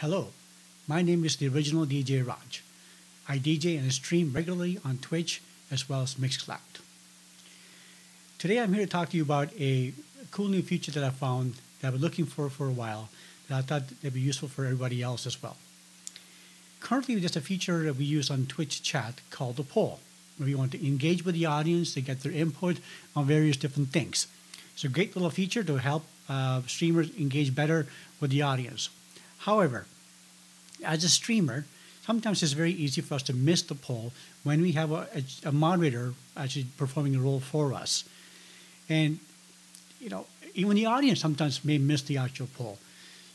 Hello, my name is the original DJ Raj. I DJ and stream regularly on Twitch as well as Mixcloud. Today I'm here to talk to you about a cool new feature that I found that I've been looking for for a while that I thought would be useful for everybody else as well. Currently, there's a feature that we use on Twitch chat called the poll, where we want to engage with the audience to get their input on various different things. It's a great little feature to help uh, streamers engage better with the audience. However, as a streamer, sometimes it's very easy for us to miss the poll when we have a, a, a moderator actually performing the role for us. And, you know, even the audience sometimes may miss the actual poll.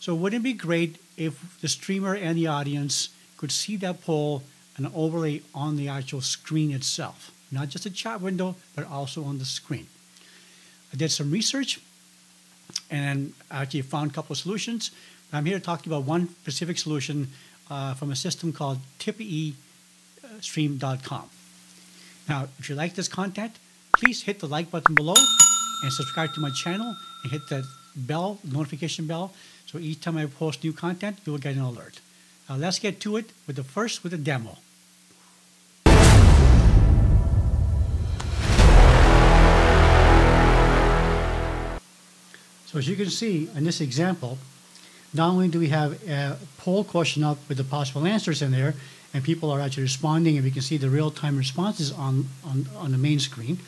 So wouldn't it be great if the streamer and the audience could see that poll and overlay on the actual screen itself, not just a chat window, but also on the screen. I did some research and actually found a couple of solutions. I'm here to talk to you about one specific solution uh, from a system called TipeeeStream.com. Now, if you like this content, please hit the like button below and subscribe to my channel and hit the bell, notification bell, so each time I post new content, you will get an alert. Now let's get to it with the first with a demo. So as you can see in this example, not only do we have a poll question up with the possible answers in there, and people are actually responding, and we can see the real-time responses on, on, on the main screen,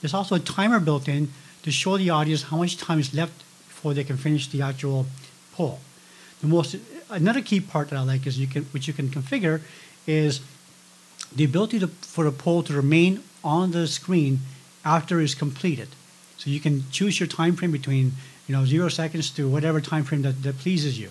there's also a timer built in to show the audience how much time is left before they can finish the actual poll. The most another key part that I like is you can which you can configure is the ability to, for the poll to remain on the screen after it's completed. So you can choose your time frame between you know zero seconds to whatever time frame that, that pleases you.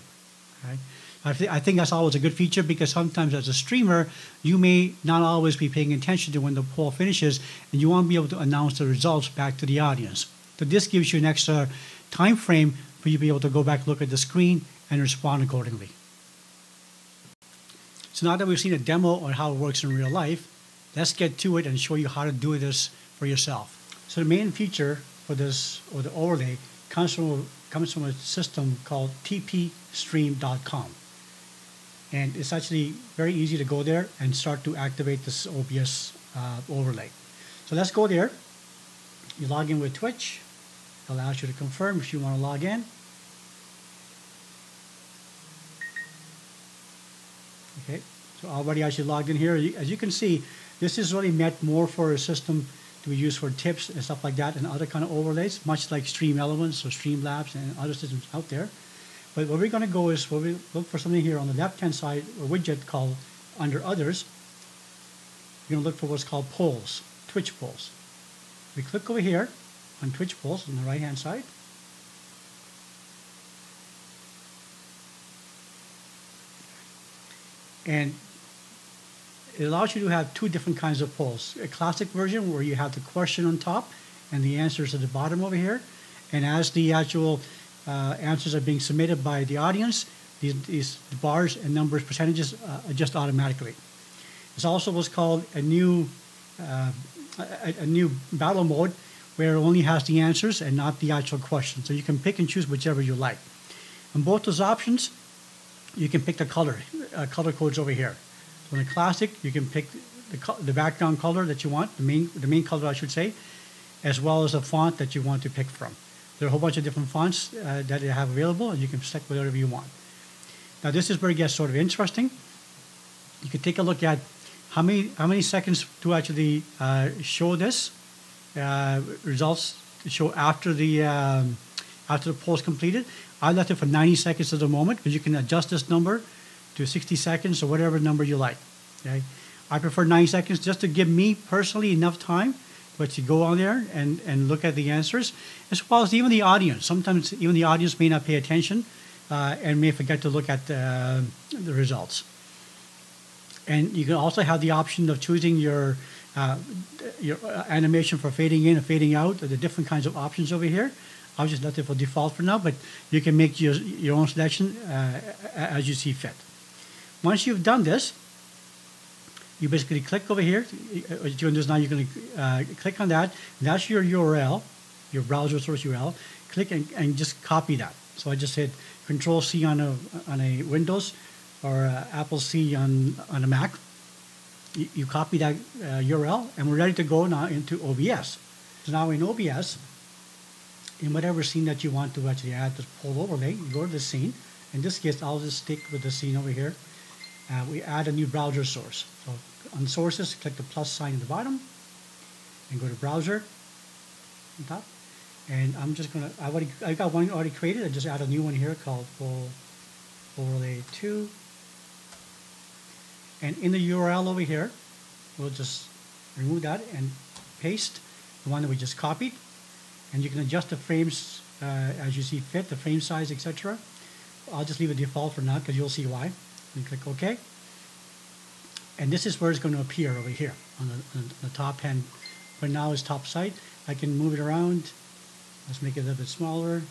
Right? I, th- I think that's always a good feature because sometimes as a streamer you may not always be paying attention to when the poll finishes and you want to be able to announce the results back to the audience. So this gives you an extra time frame for you to be able to go back, look at the screen, and respond accordingly. So now that we've seen a demo on how it works in real life, let's get to it and show you how to do this for yourself. So the main feature for this, or the overlay, comes from, comes from a system called TipeeeStream.com. And it's actually very easy to go there and start to activate this OBS uh, overlay. So let's go there. You log in with Twitch. It allows you to confirm if you want to log in. Okay, so already actually logged in here. As you can see, this is really meant more for a system to be used for tips and stuff like that and other kind of overlays, much like Stream Elements or Streamlabs and other systems out there. But what we're going to go is, where we look for something here on the left-hand side, a widget called under Others. You're going to look for what's called polls, Twitch polls. We click over here on Twitch polls on the right-hand side. And it allows you to have two different kinds of polls. A classic version where you have the question on top and the answers at the bottom over here. And as the actual uh, answers are being submitted by the audience, these, these bars and numbers percentages uh, adjust automatically. It's also what's called a new uh, a, a, new battle mode where it only has the answers and not the actual question. So you can pick and choose whichever you like. On both those options, you can pick the color, uh, color codes over here. So in the classic, you can pick the, the background color that you want, the main, the main color I should say, as well as the font that you want to pick from. There are a whole bunch of different fonts uh, that they have available, and you can select whatever you want. Now this is where it gets sort of interesting. You can take a look at how many how many seconds to actually uh, show this uh, results show after the um, after the poll is completed. I left it for 90 seconds at the moment, but you can adjust this number to 60 seconds or whatever number you like. Okay, I prefer 90 seconds just to give me personally enough time but to go on there and, and look at the answers, as well as even the audience. Sometimes even the audience may not pay attention uh, and may forget to look at uh, the results. And you can also have the option of choosing your uh, your animation for fading in and fading out, the different kinds of options over here. I'll just let it for default for now, but you can make your, your own selection uh, as you see fit. Once you've done this, you basically click over here. What you're going to do is now you're going to uh, click on that. That's your URL, your browser source URL. Click and, and just copy that. So I just hit Control C on a, on a Windows or Apple C on, on a Mac. You, you copy that uh, URL and we're ready to go now into OBS. So now in OBS, in whatever scene that you want to actually add the pull overlay, you go to the scene. In this case, I'll just stick with the scene over here. Uh, we add a new browser source. So on sources, click the plus sign at the bottom and go to browser on top. And I'm just gonna, I already, I got one already created. I just add a new one here called full overlay two. And in the URL over here, we'll just remove that and paste the one that we just copied. And you can adjust the frames uh, as you see fit, the frame size, etc. I'll just leave it default for now because you'll see why. And click OK. And this is where it's going to appear over here on the, on the top hand. But now it's top side. I can move it around. Let's make it a little bit smaller.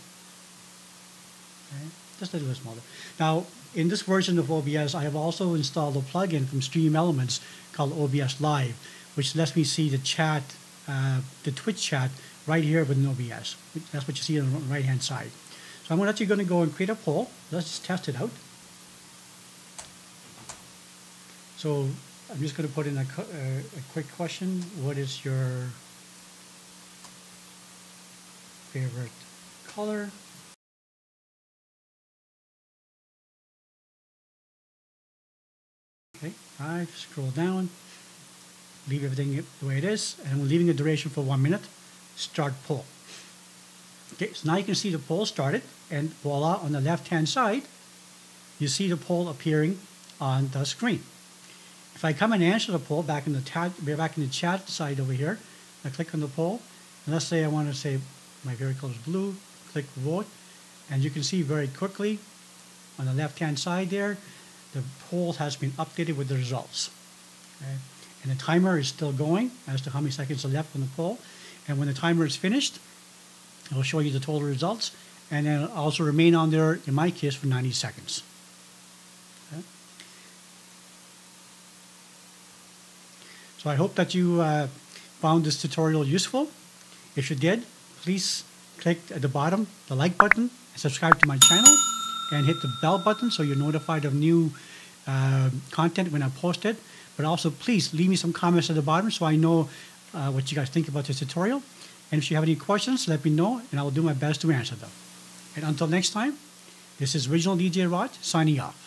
Okay. Just a little bit smaller. Now, in this version of OBS, I have also installed a plugin from Stream Elements called OBS Live, which lets me see the chat, uh, the Twitch chat right here within OBS. That's what you see on the right hand side. So I'm actually going to go and create a poll. Let's just test it out. So I'm just going to put in a, a, quick question. What is your favorite color? Okay, five, scroll down, leave everything the way it is, and we're leaving the duration for one minute. Start poll. Okay, so now you can see the poll started, and voila, on the left-hand side, you see the poll appearing on the screen. If I come and answer the poll back in the tab, back in the chat side over here, I click on the poll, and let's say I want to say my color is blue, click vote, and you can see very quickly on the left-hand side there, the poll has been updated with the results. Okay? And the timer is still going as to how many seconds are left on the poll. And when the timer is finished, it'll show you the total results and then it'll also remain on there, in my case, for 90 seconds. So I hope that you uh, found this tutorial useful. If you did, please click at the bottom, the like button, subscribe to my channel and hit the bell button so you're notified of new uh, content when I post it. But also, please leave me some comments at the bottom so I know uh, what you guys think about this tutorial. And if you have any questions, let me know, and I will do my best to answer them. And until next time, this is Original DJ Raj signing off.